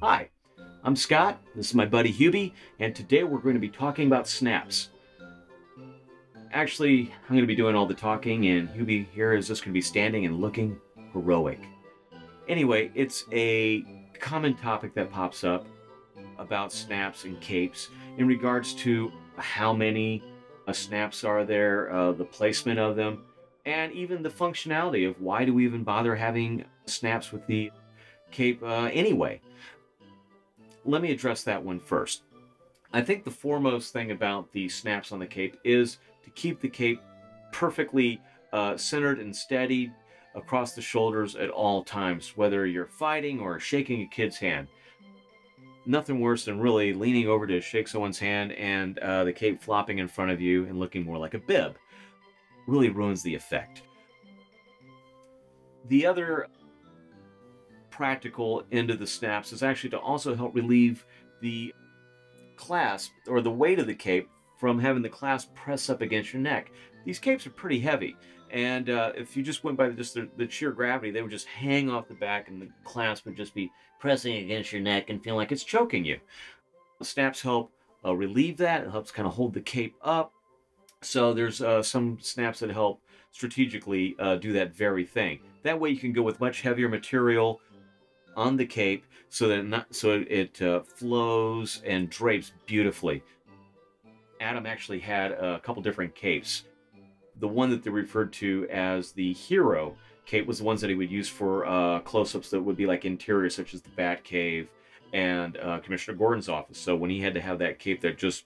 Hi, I'm Scott. This is my buddy Hubie, and today we're going to be talking about snaps. Actually, I'm going to be doing all the talking, and Hubie here is just going to be standing and looking heroic. Anyway, it's a common topic that pops up about snaps and capes in regards to how many uh, snaps are there, uh, the placement of them, and even the functionality of why do we even bother having snaps with the cape uh, anyway. Let me address that one first. I think the foremost thing about the snaps on the cape is to keep the cape perfectly uh, centered and steady across the shoulders at all times, whether you're fighting or shaking a kid's hand. Nothing worse than really leaning over to shake someone's hand and uh, the cape flopping in front of you and looking more like a bib. Really ruins the effect. The other practical end of the snaps is actually to also help relieve the clasp or the weight of the cape from having the clasp press up against your neck. These capes are pretty heavy, and uh, if you just went by just the, the, sheer gravity, they would just hang off the back, and the clasp would just be pressing against your neck and feel like it's choking you. The snaps help uh, relieve that. It helps kind of hold the cape up. So there's uh, some snaps that help strategically uh, do that very thing. That way you can go with much heavier material on the cape so that it not, so it uh, flows and drapes beautifully. Adam actually had a couple different capes. The one that they referred to as the hero cape was the ones that he would use for uh, close-ups that would be like interior, such as the Bat Cave and uh, Commissioner Gordon's office. So when he had to have that cape that just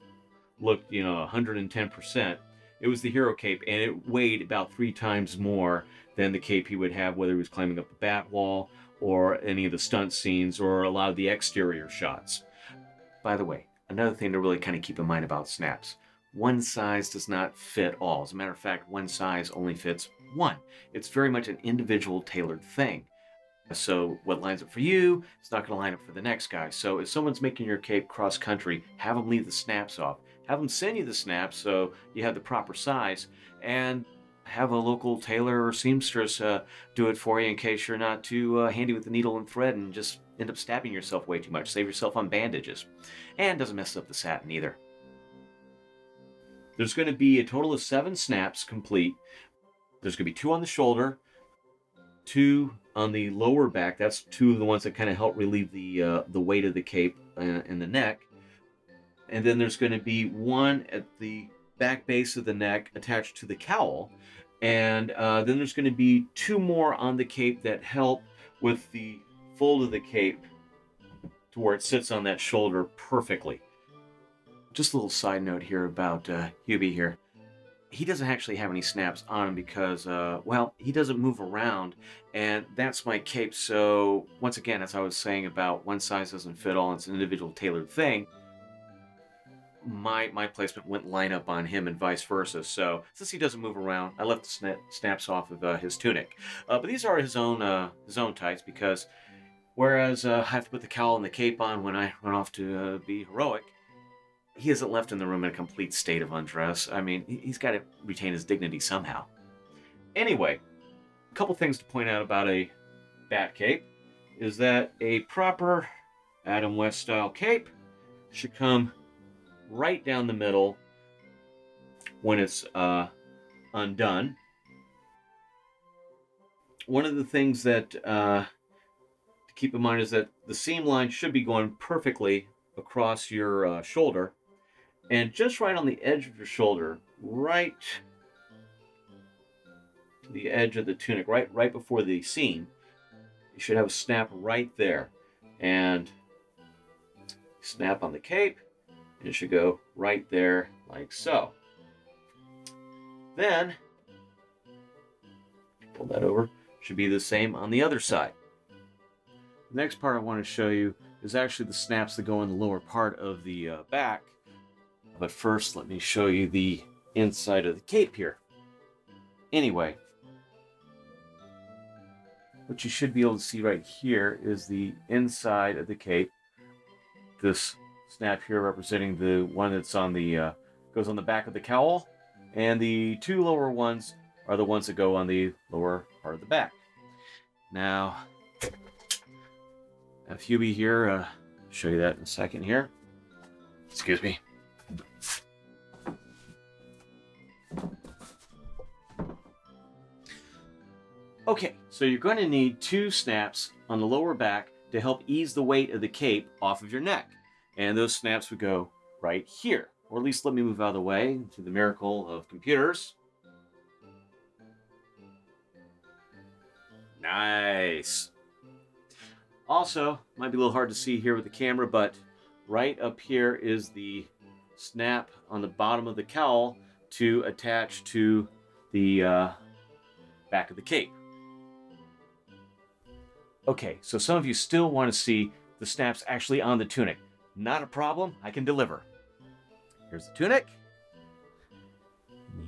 looked, you know, 110%, it was the hero cape, and it weighed about three times more than the cape he would have whether he was climbing up the bat wall or any of the stunt scenes or a lot of the exterior shots. By the way, another thing to really kind of keep in mind about snaps. One size does not fit all. As a matter of fact, one size only fits one. It's very much an individual tailored thing. So what lines up for you, it's not going to line up for the next guy. So if someone's making your cape cross country, have them leave the snaps off. Have them send you the snaps so you have the proper size. And have a local tailor or seamstress uh, do it for you in case you're not too uh, handy with the needle and thread and just end up stabbing yourself way too much. Save yourself on bandages. And doesn't mess up the satin either. There's going to be a total of seven snaps complete. There's going to be two on the shoulder, two on the lower back. That's two of the ones that kind of help relieve the uh, the weight of the cape and uh, the neck. And then there's going to be one at the back base of the neck attached to the cowl. And uh, then there's going to be two more on the cape that help with the fold of the cape to where it sits on that shoulder perfectly. Just a little side note here about uh, Hubie here. He doesn't actually have any snaps on him because, uh, well, he doesn't move around, and that's my cape. So, once again, as I was saying about one size doesn't fit all, it's an individual tailored thing my my placement wouldn't line up on him and vice versa. So since he doesn't move around, I left the sna snaps off of uh, his tunic. Uh, but these are his own uh, his own tights because whereas uh, I have to put the cowl and the cape on when I run off to uh, be heroic, he isn't left in the room in a complete state of undress. I mean, he's got to retain his dignity somehow. Anyway, a couple things to point out about a bat cape is that a proper Adam West style cape should come right down the middle when it's uh, undone. One of the things that uh, to keep in mind is that the seam line should be going perfectly across your uh, shoulder and just right on the edge of your shoulder, right to the edge of the tunic, right right before the seam, you should have a snap right there. And snap on the cape, it should go right there like so. Then, pull that over, should be the same on the other side. The next part I want to show you is actually the snaps that go in the lower part of the uh, back. But first, let me show you the inside of the cape here. Anyway, what you should be able to see right here is the inside of the cape. This snap here representing the one that's on the uh, goes on the back of the cowl, and the two lower ones are the ones that go on the lower part of the back. Now, have Hubie here uh, show you that in a second here. Excuse me. Okay, so you're going to need two snaps on the lower back to help ease the weight of the cape off of your neck. And those snaps would go right here. Or at least let me move out of the way to the miracle of computers. Nice. Also, might be a little hard to see here with the camera, but right up here is the snap on the bottom of the cowl to attach to the uh, back of the cape. Okay, so some of you still want to see the snaps actually on the tunic. Not a problem, I can deliver. Here's the tunic.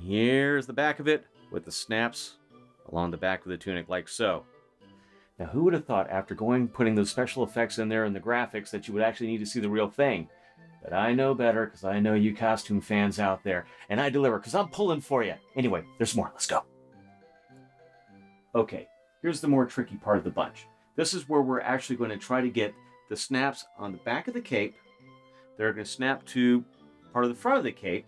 Here's the back of it with the snaps along the back of the tunic like so. Now who would have thought after going putting those special effects in there and the graphics that you would actually need to see the real thing? But I know better because I know you costume fans out there and I deliver because I'm pulling for you. Anyway, there's more. Let's go. Okay, here's the more tricky part of the bunch. This is where we're actually going to try to get the snaps on the back of the cape. They're going to snap to part of the front of the cape,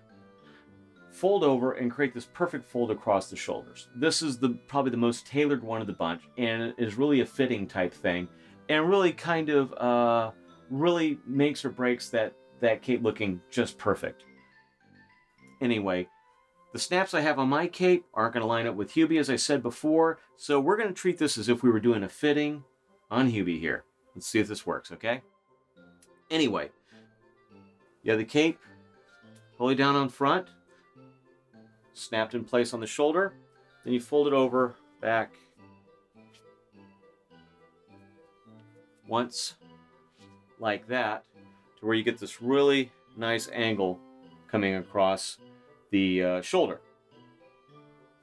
fold over, and create this perfect fold across the shoulders. This is the probably the most tailored one of the bunch, and is really a fitting type thing, and really kind of uh, really makes or breaks that that cape looking just perfect. Anyway, the snaps I have on my cape aren't going to line up with Hubie, as I said before, so we're going to treat this as if we were doing a fitting on Hubie here. Let's see if this works, okay? Anyway, you have the cape fully down on front, snapped in place on the shoulder, then you fold it over back once like that to where you get this really nice angle coming across the uh, shoulder.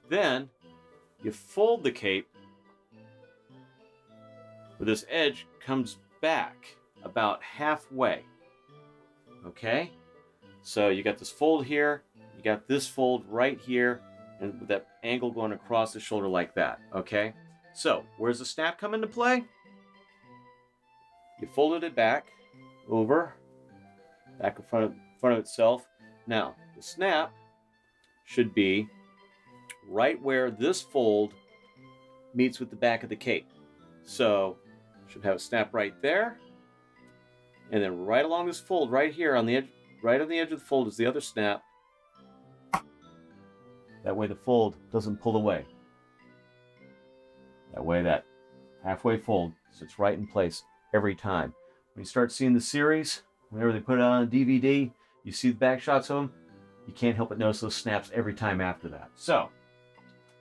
Then you fold the cape this edge comes back about halfway. Okay? So you got this fold here, you got this fold right here, and with that angle going across the shoulder like that. Okay? So, where's the snap come into play? You folded it back, over, back in front of, front of itself. Now, the snap should be right where this fold meets with the back of the cape. So should have a snap right there. And then right along this fold, right here on the edge, right on the edge of the fold is the other snap. That way the fold doesn't pull away. That way that halfway fold sits right in place every time. When you start seeing the series, whenever they put it on a DVD, you see the back shots of them, you can't help but notice those snaps every time after that. So,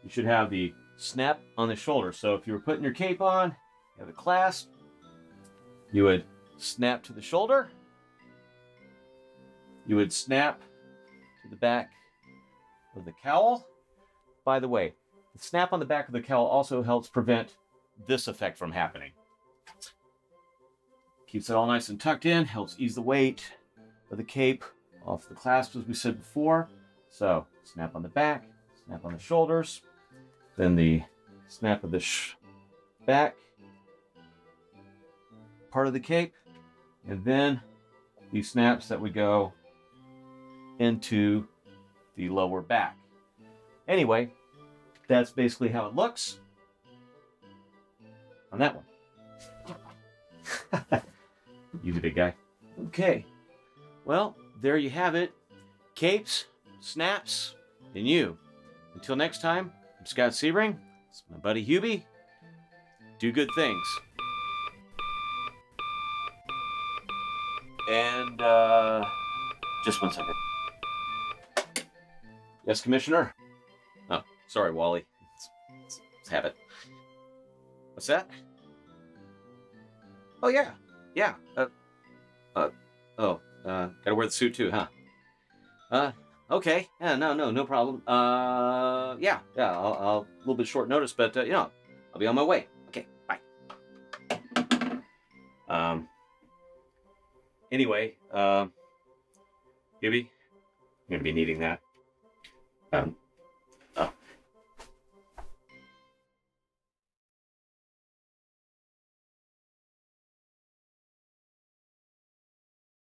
you should have the snap on the shoulder. So if you were putting your cape on, you have a clasp. You would snap to the shoulder. You would snap to the back of the cowl. By the way, the snap on the back of the cowl also helps prevent this effect from happening. Keeps it all nice and tucked in, helps ease the weight of the cape off the clasp as we said before. So snap on the back, snap on the shoulders, then the snap of the back, part of the cape, and then these snaps that would go into the lower back. Anyway, that's basically how it looks on that one. you the big guy. Okay. Well, there you have it. Capes, snaps, and you. Until next time, I'm Scott Sebring. It's my buddy Hubie. Do good things. And, uh, just one second. Yes, Commissioner? Oh, sorry, Wally. Let's, let's, let's have it. What's that? Oh, yeah. Yeah. Uh, uh, oh, uh, gotta wear the suit too, huh? Uh, okay. Yeah, no, no, no problem. Uh, yeah, yeah, I'll, I'll a little bit short notice, but, uh, you know, I'll be on my way. Okay, bye. Um, Anyway, uh, Gibby, I'm going to be needing that. Um,